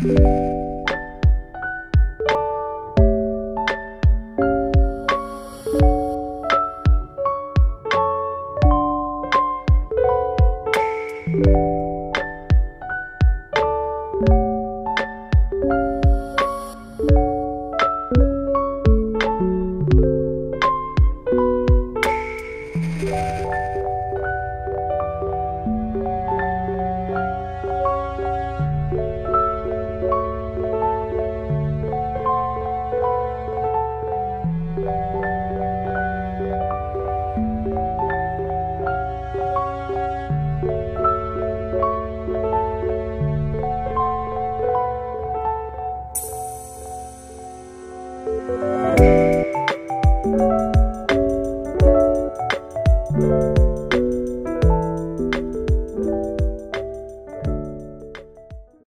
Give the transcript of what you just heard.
Música 嗯。